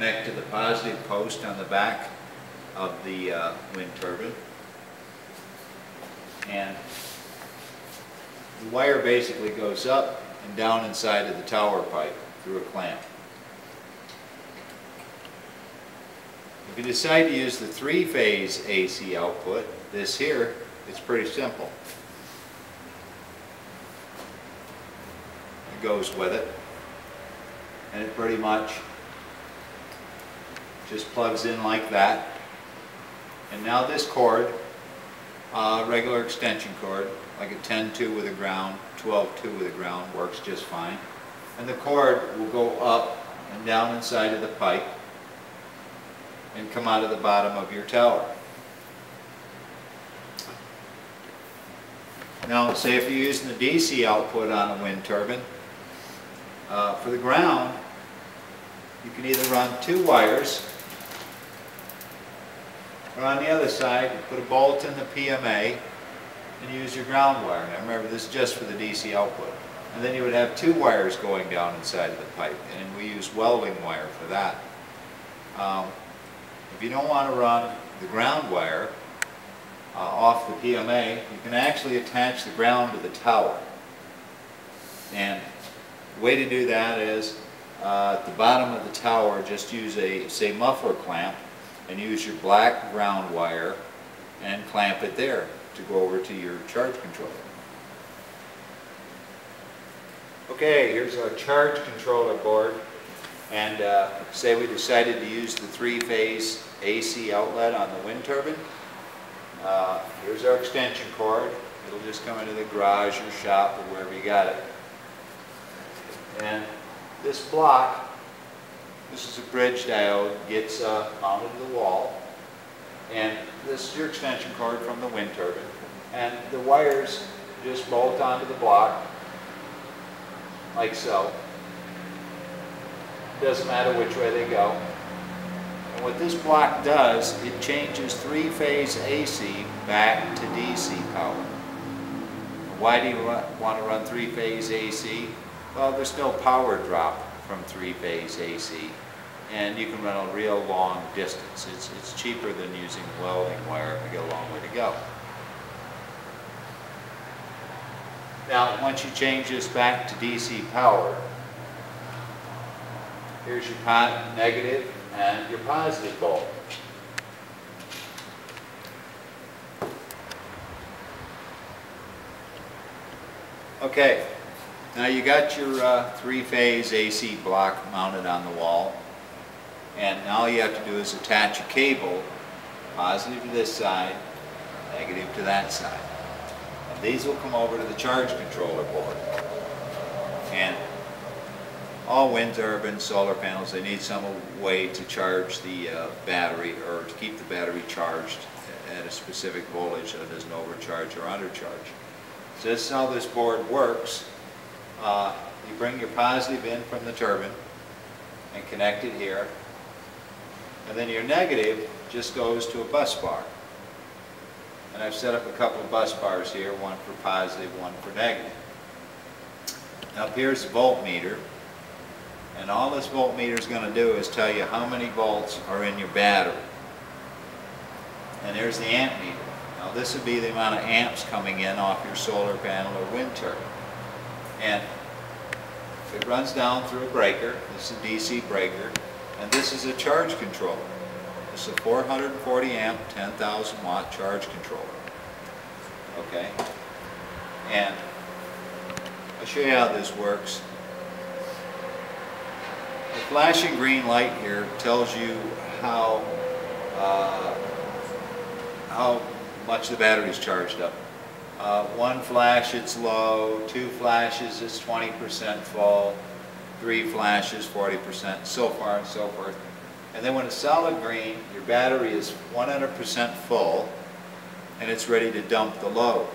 connect to the positive post on the back of the uh, wind turbine. And the wire basically goes up and down inside of the tower pipe through a clamp. If you decide to use the three-phase AC output, this here, it's pretty simple. It goes with it. And it pretty much just plugs in like that. And now this cord, uh, regular extension cord, like a 10-2 with a ground, 12-2 with a ground, works just fine. And the cord will go up and down inside of the pipe and come out of the bottom of your tower. Now, say if you're using the DC output on a wind turbine, uh, for the ground, you can either run two wires, or on the other side, put a bolt in the PMA and use your ground wire. Now remember, this is just for the DC output. And then you would have two wires going down inside of the pipe, and we use welding wire for that. Um, if you don't want to run the ground wire uh, off the PMA, you can actually attach the ground to the tower. And the way to do that is uh, at the bottom of the tower, just use a, say, muffler clamp and use your black ground wire and clamp it there to go over to your charge controller. Okay, here's our charge controller board. And uh, say we decided to use the three-phase AC outlet on the wind turbine. Uh, here's our extension cord. It'll just come into the garage or shop or wherever you got it. And this block, this is a bridge diode, gets uh, mounted to the wall. And this is your extension cord from the wind turbine. And the wires just bolt onto the block, like so. Doesn't matter which way they go. And what this block does, it changes three-phase AC back to DC power. Why do you want to run three-phase AC? Well, there's no power drop from three-phase AC, and you can run a real long distance. It's, it's cheaper than using welding wire if you get a long way to go. Now, once you change this back to DC power, here's your negative and your positive bulb. Okay, now you got your uh, three-phase AC block mounted on the wall, and now all you have to do is attach a cable, positive to this side, negative to that side. And these will come over to the charge controller board. And all wind turbines, solar panels, they need some way to charge the uh, battery or to keep the battery charged at a specific voltage so it doesn't overcharge or undercharge. So this is how this board works. Uh, you bring your positive in from the turbine and connect it here. And then your negative just goes to a bus bar. And I've set up a couple of bus bars here, one for positive, one for negative. Now up here's the voltmeter. And all this voltmeter is going to do is tell you how many volts are in your battery. And there's the amp meter. Now this would be the amount of amps coming in off your solar panel or wind turbine. And it runs down through a breaker. This is a DC breaker. And this is a charge controller. This is a 440 amp, 10,000 watt charge controller. Okay? And I'll show you how this works. The flashing green light here tells you how uh, how much the battery is charged up. Uh, one flash, it's low. Two flashes, it's 20% full. Three flashes, 40%, so far and so forth. And then when it's solid green, your battery is 100% full, and it's ready to dump the load,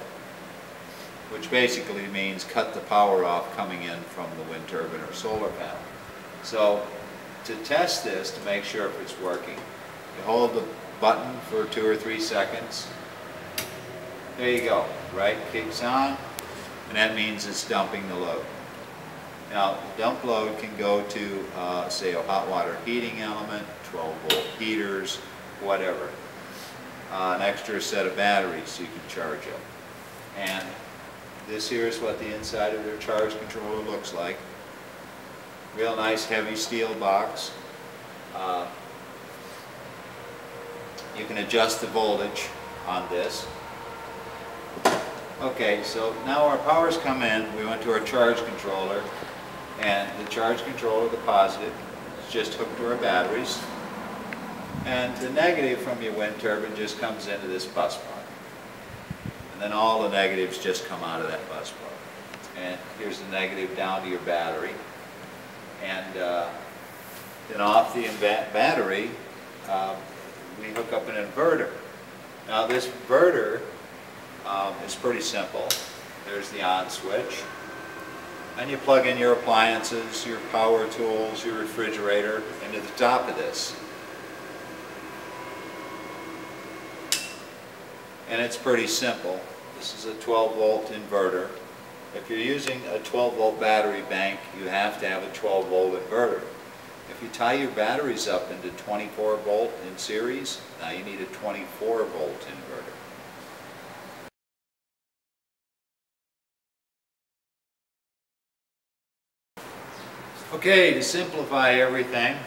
which basically means cut the power off coming in from the wind turbine or solar panel. So to test this, to make sure if it's working, you hold the button for two or three seconds, there you go, right? Kicks on, and that means it's dumping the load. Now, the dump load can go to, uh, say, a hot water heating element, 12 volt heaters, whatever. Uh, an extra set of batteries so you can charge up. And this here is what the inside of their charge controller looks like. Real nice heavy steel box. Uh, you can adjust the voltage on this. Okay, so now our power's come in, we went to our charge controller, and the charge controller, the positive, is just hooked to our batteries. And the negative from your wind turbine just comes into this bus bar. And then all the negatives just come out of that bus bar. And here's the negative down to your battery. And uh, then off the battery, uh, we hook up an inverter. Now this inverter um, is pretty simple. There's the on switch. And you plug in your appliances, your power tools, your refrigerator into the top of this. And it's pretty simple. This is a 12 volt inverter. If you're using a 12 volt battery bank, you have to have a 12 volt inverter. If you tie your batteries up into 24 volt in series, now you need a 24 volt inverter. Okay, to simplify everything,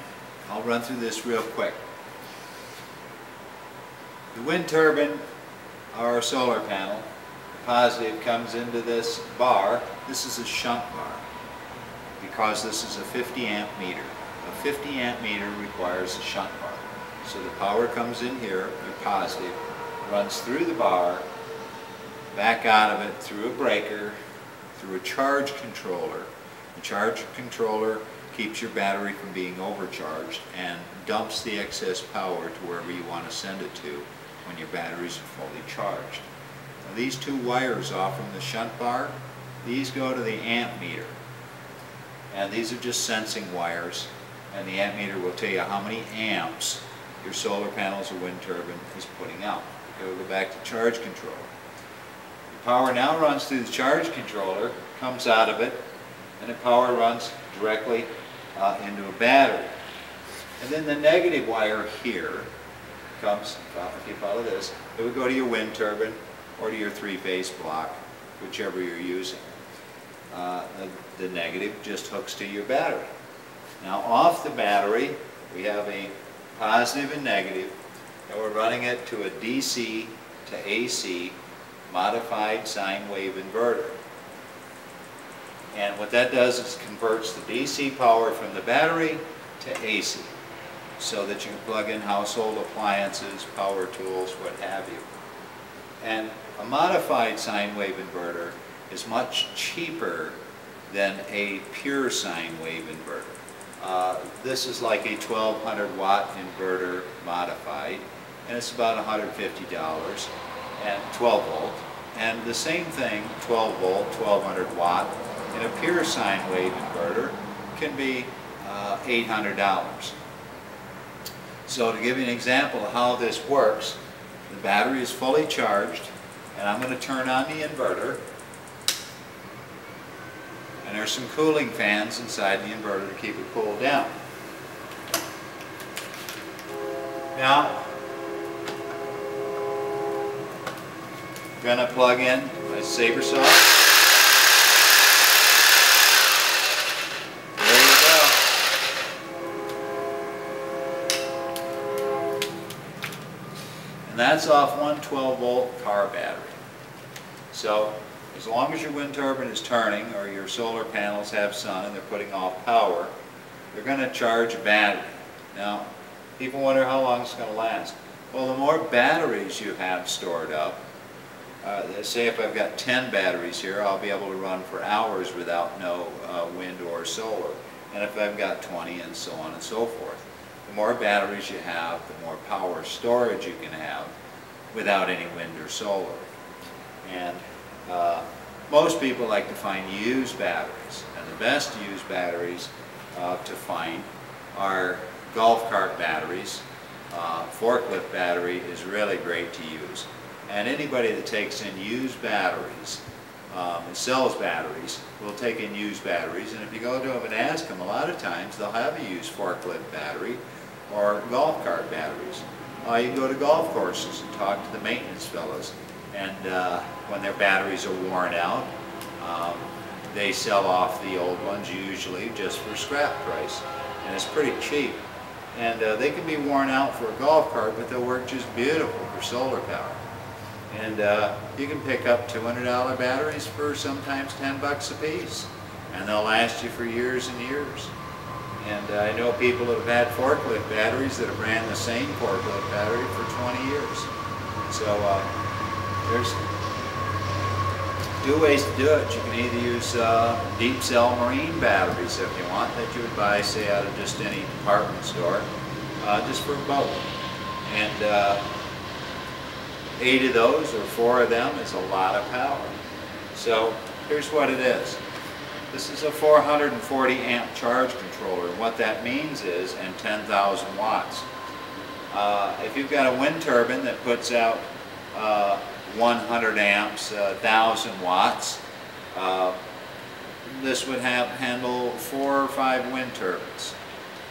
I'll run through this real quick. The wind turbine, our solar panel, the positive comes into this bar. This is a shunt bar because this is a 50 amp meter. A 50 amp meter requires a shunt bar. So the power comes in here, your positive, runs through the bar, back out of it through a breaker, through a charge controller. The charge controller keeps your battery from being overcharged and dumps the excess power to wherever you want to send it to when your batteries are fully charged. Now these two wires off from the shunt bar, these go to the amp meter. And these are just sensing wires and the amp meter will tell you how many amps your solar panels or wind turbine is putting out. We'll go back to charge controller. The power now runs through the charge controller, comes out of it, and the power runs directly uh, into a battery. And then the negative wire here comes, if you follow this, it would go to your wind turbine or to your three-phase block, whichever you're using. Uh, the, the negative just hooks to your battery. Now off the battery, we have a positive and negative, and we're running it to a DC to AC modified sine wave inverter. And what that does is converts the DC power from the battery to AC so that you can plug in household appliances, power tools, what have you. And a modified sine wave inverter is much cheaper than a pure sine wave inverter. Uh, this is like a 1200 watt inverter modified and it's about $150 and 12 volt. And the same thing, 12 volt, 1200 watt, in a pure sine wave inverter can be uh, $800. So to give you an example of how this works, the battery is fully charged and I'm going to turn on the inverter and there's some cooling fans inside the inverter to keep it cooled down. Now, I'm going to plug in my saber saw. There you go. And that's off one 12 volt car battery. So as long as your wind turbine is turning or your solar panels have sun and they're putting off power, they're going to charge a battery. Now, people wonder how long it's going to last. Well, the more batteries you have stored up, uh, say if I've got 10 batteries here, I'll be able to run for hours without no uh, wind or solar. And if I've got 20 and so on and so forth. The more batteries you have, the more power storage you can have without any wind or solar. And uh, most people like to find used batteries, and the best used batteries uh, to find are golf cart batteries. Uh, forklift battery is really great to use. And anybody that takes in used batteries um, that sells batteries will take in used batteries, and if you go to them and ask them, a lot of times they'll have a used forklift battery or golf cart batteries. Uh, you can go to golf courses and talk to the maintenance fellows, and uh, when their batteries are worn out, um, they sell off the old ones usually just for scrap price, and it's pretty cheap. And uh, they can be worn out for a golf cart, but they'll work just beautiful for solar power. And uh, you can pick up $200 batteries for sometimes 10 bucks a piece. And they'll last you for years and years. And I know people that have had forklift batteries that have ran the same forklift battery for 20 years. So uh, there's two ways to do it. You can either use uh, deep cell marine batteries if you want, that you would buy, say, out of just any department store, uh, just for a boat. And uh, eight of those or four of them is a lot of power. So here's what it is. This is a 440 amp charge controller. What that means is, and 10,000 watts. Uh, if you've got a wind turbine that puts out uh, 100 amps, uh, 1,000 watts, uh, this would have handle four or five wind turbines.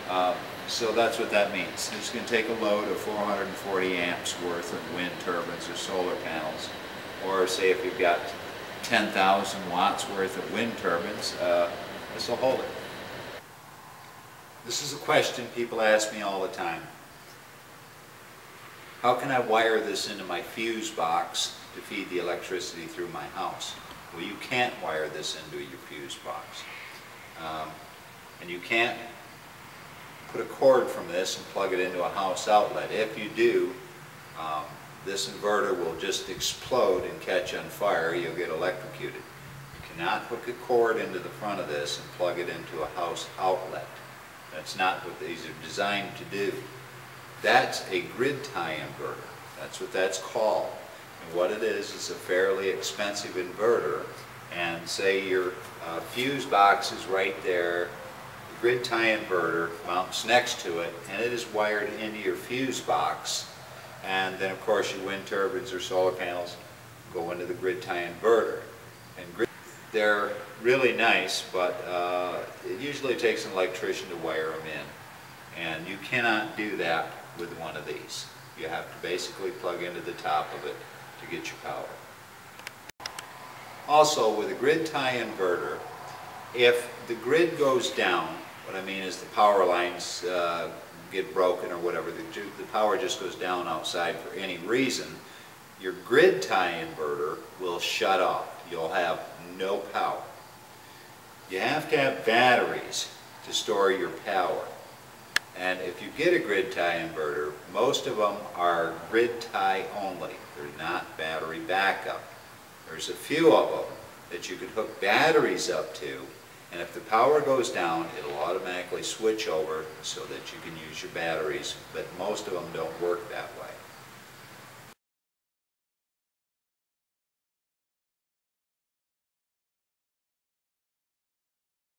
Uh, so that's what that means. It's going to take a load of 440 amps worth of wind turbines or solar panels. Or say if you've got 10,000 watts worth of wind turbines, uh, this will hold it. This is a question people ask me all the time. How can I wire this into my fuse box to feed the electricity through my house? Well, you can't wire this into your fuse box. Um, and you can't put a cord from this and plug it into a house outlet. If you do, um, this inverter will just explode and catch on fire. You'll get electrocuted. You cannot hook a cord into the front of this and plug it into a house outlet. That's not what these are designed to do. That's a grid tie inverter. That's what that's called. And what it is is a fairly expensive inverter. And say your uh, fuse box is right there, the grid tie inverter mounts next to it, and it is wired into your fuse box. And then of course your wind turbines or solar panels go into the grid tie inverter. And grid, they're really nice, but uh, it usually takes an electrician to wire them in. And you cannot do that with one of these. You have to basically plug into the top of it to get your power. Also, with a grid tie inverter, if the grid goes down, what I mean is the power lines uh, get broken or whatever, the, the power just goes down outside for any reason, your grid tie inverter will shut off. You'll have no power. You have to have batteries to store your power. And if you get a grid tie inverter, most of them are grid tie only. They're not battery backup. There's a few of them that you can hook batteries up to, and if the power goes down, it'll automatically switch over so that you can use your batteries, but most of them don't work that way.